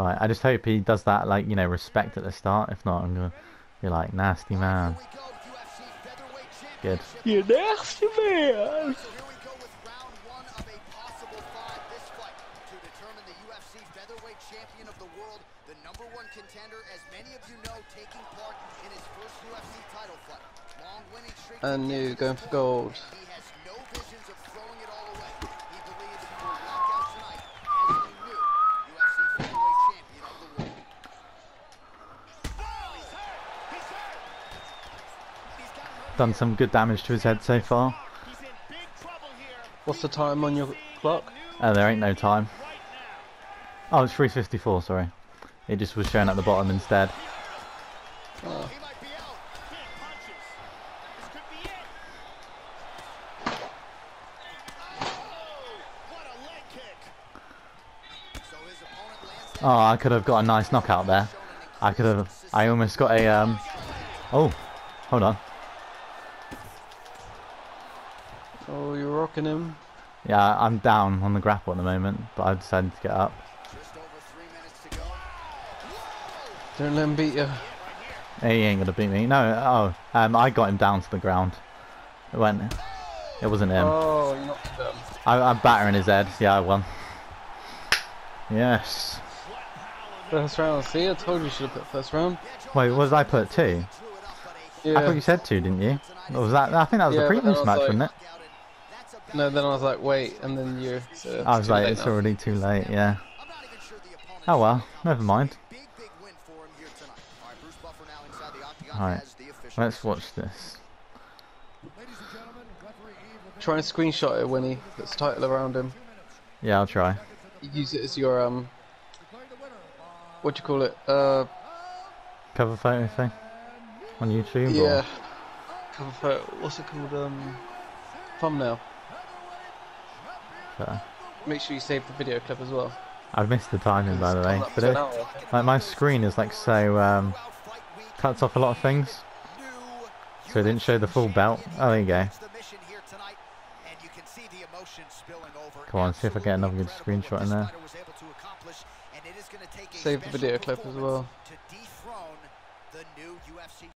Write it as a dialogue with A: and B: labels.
A: Right, I just hope he does that, like, you know, respect at the start. If not, I'm gonna be like, nasty man. Good.
B: You nasty man.
C: Here we go with round one of a possible five. This fight to determine the UFC featherweight champion of the world, the number one contender, as many of you know, taking part in his first UFC title fight. Long winning streak.
B: And new, going for gold.
C: He has no visions of throwing it all away. He believes he will walk out tonight as the new UFC featherweight champion of the world.
A: Done some good damage to his head so far.
B: What's the time on your clock?
A: Oh, there ain't no time. Oh, it's 354, sorry. It just was showing at the bottom instead.
B: Oh.
C: He might be out. So his opponent lands that
A: Oh, I could have got a nice knockout there. I could have... I almost got a, um... Oh, hold on.
B: Oh, you're rocking him.
A: Yeah, I'm down on the grapple at the moment, but I decided to get up.
C: just over three minutes to.
B: Don't let him beat you.
A: He ain't gonna beat me. No, oh, um, I got him down to the ground. It went... It wasn't him.
B: Oh, you're not dumb.
A: I, I'm battering his head. Yeah, I won. Yes.
B: First round. See, I told you you should have put first round.
A: Wait, what did I put? Two?
B: Yeah.
A: I thought you said two, didn't you? Or was that? I think that was
B: Yeah,
A: the
B: but
A: previous
B: was
A: match,
B: like-
A: wasn't it?
B: No, then I was like, wait, and then you. So
A: I was like, it's
B: now.
A: already too late. Yeah.
C: I'm not even sure the opponent
A: Oh well, never mind.
C: big, big win for him here tonight. All right, Bruce Buffer now inside the octagon
A: Alright,
C: as the official.
A: let's watch this.
B: Try and screenshot it when he puts title around him.
A: Yeah, I'll try.
B: Use it as your um. What do you call it? Uh,
A: Cover photo thing on YouTube.
B: yeah.
A: Or...
B: Cover photo. What's it called? Um, thumbnail. Make sure you save the video clip as well.
A: I've missed the timing by the way, but it,
B: up to an hour.
A: like my screen is like so um, cuts off a lot of things, so it didn't show the full belt. Oh, there you go. Come on, see if I get another good screenshot in there.
B: Save the video clip as well.